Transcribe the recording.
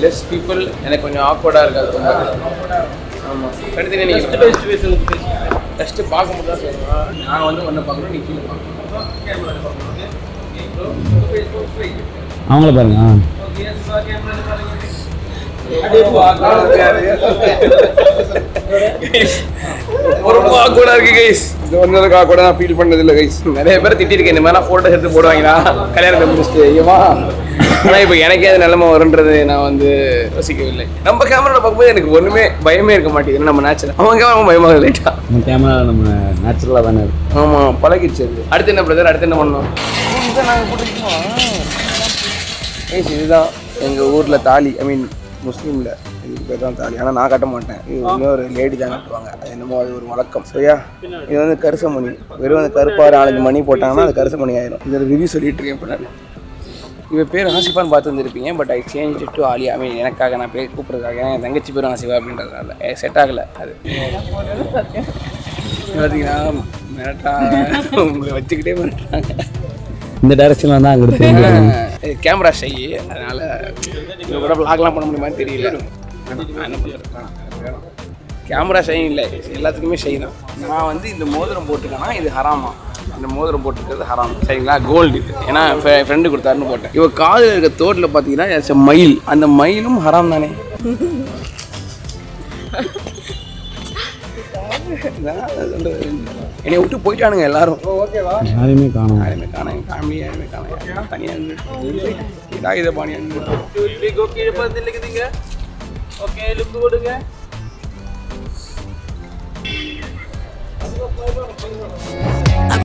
Less people எனக்கு கொஞ்சம் ஆக்வர்டாக இருக்காது. ரொம்ப ஆமாம் கடுத்து நீங்கள் ஃபஸ்ட்டு பார்க்க மட்டும் தான் சொல்லுவேன் நான் வந்து ஒன்றை பார்க்கணும் நீ கீழே பார்க்கணும். அவங்கள பாருங்க ஆ. ரொம்ப ஆக்வர்டாக இருக்கு கைஸ் இது வந்ததுக்காக கூட நான் ஃபீல் பண்ணது இல்லை கைஸ் நிறைய பேர் திட்டிருக்கேன் இந்த மாதிரிலாம் ஃபோட்டோ எடுத்து போடுவாங்களா? கல்யாணத்தை முடிச்சுட்டு. ஐயமா ஆனால் இப்போ எனக்கே அது நிலைமை வரும்ன்றது நான் வந்து யோசிக்கவில்லை. நம்ம கேமராவில் பார்க்கும்போது எனக்கு ஒன்றுமே பயமே இருக்க மாட்டேங்குது. நம்ம நேச்சுரல் அவன் கேமரா பயமாக லைட்டா நம்ம கேமரா நம்ம நேச்சுரலாக தானே இருக்கு. ஆமாம் பழகிடுச்சு அது. அடுத்து என்ன பிரதர் அடுத்து என்ன பண்ணோம் இதுதான் நாங்கள் போட்டுருக்கோம் இதுதான் எங்கள் ஊரில் தாலி. ஐ மீன் முஸ்லீமில். இதுக்கு பேர் தான் தாலி. ஆனால் நான் கட்ட மாட்டேன். இது இன்னொரு லேடி தான் கட்டுவாங்க. அது என்னமோ அது ஒரு வழக்கம். சரியா? இது வந்து கருச மணி வெறும் அந்த கருப்பாக நாலஞ்சு மணி போட்டாங்கன்னா அது கருச மணி ஆயிரும். இதில் ரிவ்யூ சொல்லிட்டு இருக்கேன் இப்போ நான் இவன் பேர் ஆசிஃபான்னு பார்த்து வந்திருப்பீங்க but I change to Alia I mean எனக்காக நான் பேர் கூப்பிட்றதுக்காக. என் தங்கச்சி பேரும் ஆசிஃபா அப்படின்றதுனால. செட் ஆகலை அது. பார்த்தீங்கன்னா மிரட்டா உங்களை வச்சுக்கிட்டே மிரட்டுறாங்க. இந்த டைரக்ஷனில் தான் அங்கே இருக்கு. கேமரா ஷை அதனால கூட vlogலாம் பண்ண முடியுமான்னு தெரியல. கேமரா ஷை இல்லை. எல்லாத்துக்குமே ஷை தான். நான் வந்து இந்த மோதிரம் போட்டுக்கேன்னா இது ஹராமா. இந்த மோதிரம் போட்டுக்கிறது ஹராம். சரிங்களா? கோல்டு இது. ஏன்னா ஃப்ரெண்டு கொடுத்தாருன்னு போட்டேன். இவ காதில் இருக்க தோட்டில் பார்த்தீங்கன்னா மயில் அந்த மயிலும் ஹராம் தானே. என்னை விட்டு போயிட்டானுங்க எல்லாரும். யாரையுமே காணும். யாருமே காண என் ஃபேமிலி யாருமே காண தனியாக இருந்து இதாக இதை பாணியாக இருந்து ஓகே லுக்கு கொடுங்க